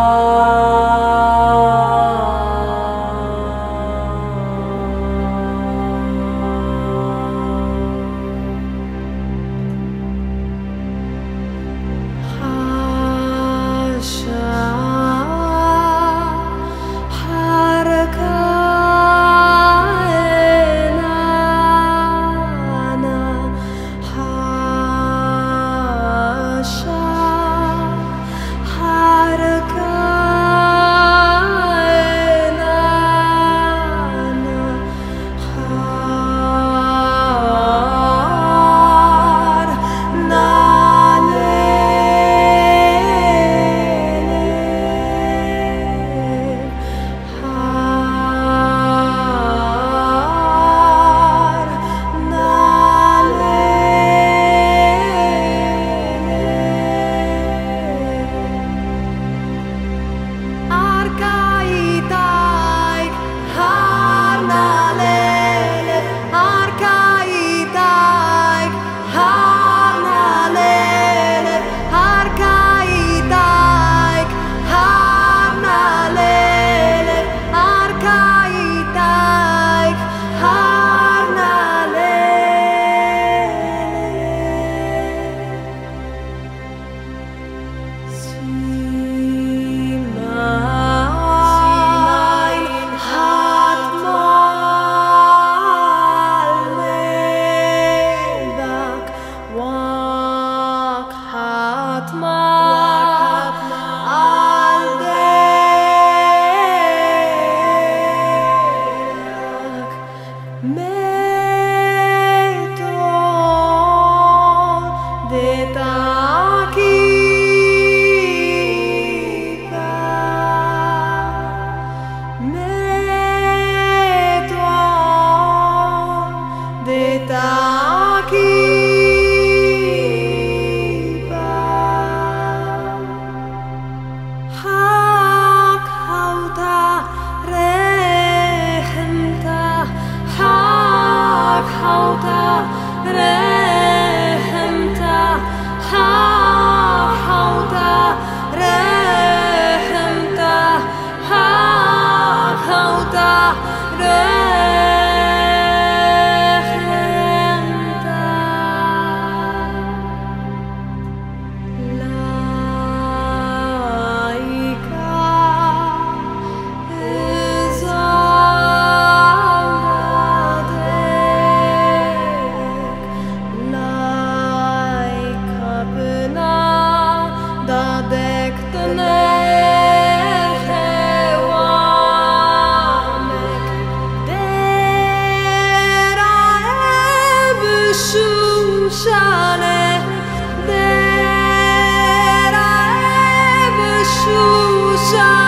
Oh. Shine.